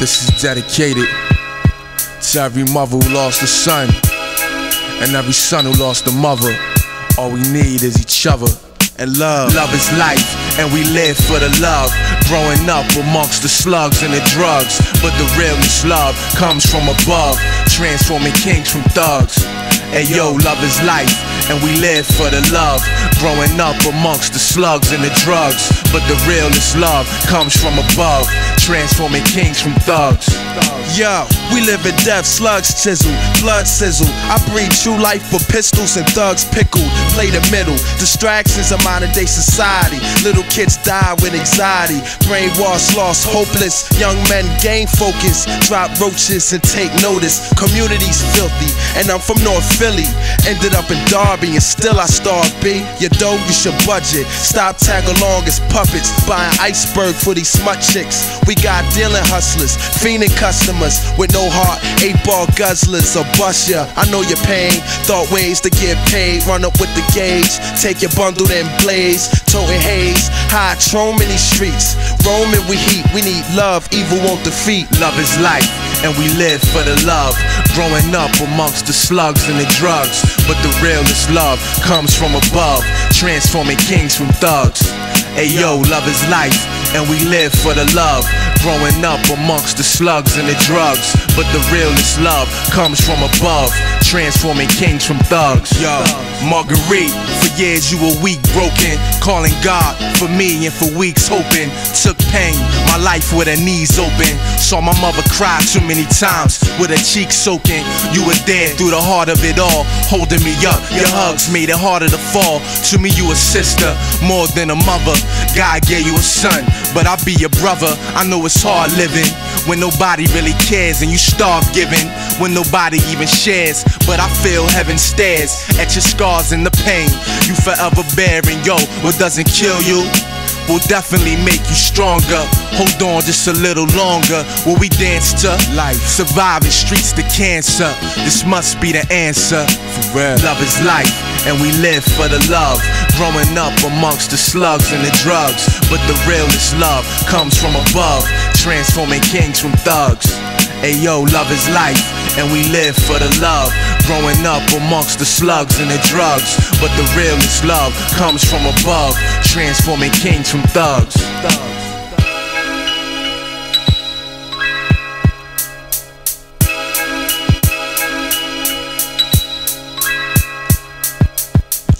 This is dedicated to every mother who lost a son, and every son who lost a mother. All we need is each other and love. Love is life, and we live for the love. Growing up amongst the slugs and the drugs, but the realest love comes from above, transforming kings from thugs. And yo, love is life, and we live for the love. Growing up amongst the slugs and the drugs, but the realest love comes from above, transforming kings from thugs. Yo, we live in death, slugs chisel, blood sizzle. I breathe true life for pistols and thugs pickled. Play the middle, distractions of modern day society. Little kids die with anxiety, brainwash, lost, hopeless. Young men gain focus, drop roaches and take notice. Communities filthy, and I'm from North Philly. Ended up in Derby and still I starve B. Your dough, you should budget. Stop tag along as puppets, buying iceberg for these smut chicks. We got dealing hustlers, fiending customers with no heart, eight ball guzzlers or bust ya. I know your pain, thought ways to get paid. Run up with the gauge, take your bundle then blaze. Toting haze, high roam in these streets. Roaming we heat, we need love, evil won't defeat. Love is life, and we live for the love. Growing up amongst the slugs and the drugs, but the realest love comes from above, transforming kings from thugs. Hey yo, love is life, and we live for the love. Growing up amongst the slugs and the drugs, but the realest love comes from above, transforming kings from thugs. Yo, Marguerite, for years you were weak, broken, calling God for me and for weeks hoping. Took pain, my life with her knees open. Saw my mother cry too many times with her cheeks soaking. You were there through the heart of it all, holding me up. Your hugs made it harder to fall. To me, you a sister, more than a mother. God gave you a son, but I'll be your brother. I know it's hard living when nobody really cares and you starve giving when nobody even shares. But I feel heaven stares at your scars and the pain you forever bearing. Yo, what doesn't kill you? Will definitely make you stronger. Hold on just a little longer. Will we dance to life? Surviving streets to cancer. This must be the answer. For real. Love is life, and we live for the love. Growing up amongst the slugs and the drugs. But the realest love comes from above, transforming kings from thugs. Hey yo, love is life, and we live for the love. Growing up amongst the slugs and the drugs. But the realest love comes from above, transforming kings from thugs.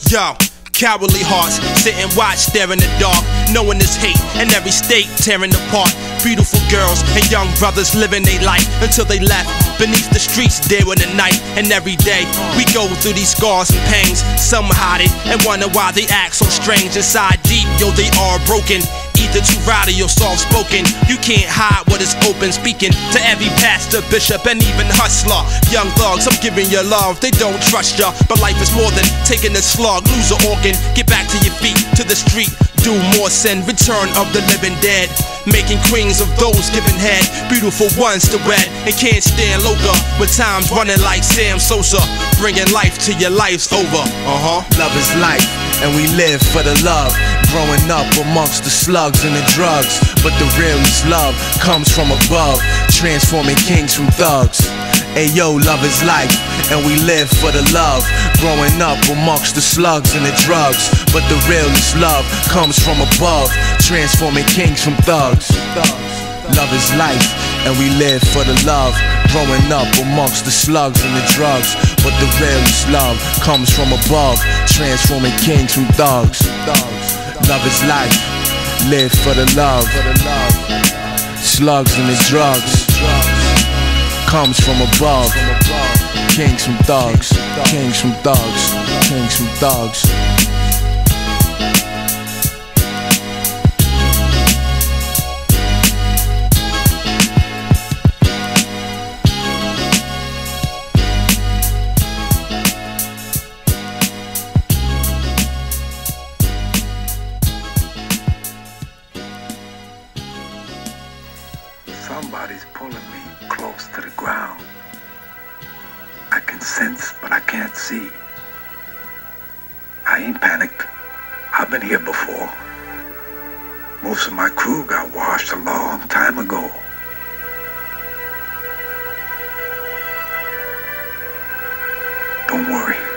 Yo, cowardly hearts sit and watch there in the dark, knowing this hate in every state tearing apart. Beautiful girls and young brothers living their life until they left beneath the streets there in the night. And every day we go through these scars and pains. Some hide it and wonder why they act so strange. Inside deep, yo, they are broken. Either too rowdy or soft spoken. You can't hide what is open. Speaking to every pastor, bishop, and even hustler. Young thugs, I'm giving you love. They don't trust ya, but life is more than taking a slug. Lose an organ, get back to your feet, to the street. Do more sin, return of the living dead. Making queens of those giving head, beautiful ones to wed. And can't stand loca with times running like Sam Sosa. Bringing life to your life's over. Uh huh. Love is life, and we live for the love. Growing up amongst the slugs and the drugs. But the realest love comes from above, transforming kings from thugs. Hey yo, love is life, and we live for the love. Growing up amongst the slugs and the drugs. But the realest love comes from above, transforming kings from thugs. Love is life, and we live for the love. Growing up amongst the slugs and the drugs. But the realest love comes from above, transforming kings from thugs. Love is life, live for the love. Slugs and the drugs comes from above. Kings from thugs, kings from thugs, kings from thugs. somebody's pulling me close to the ground. I can sense, but I can't see. I ain't panicked. I've been here before. Most of my crew got washed a long time ago. Don't worry.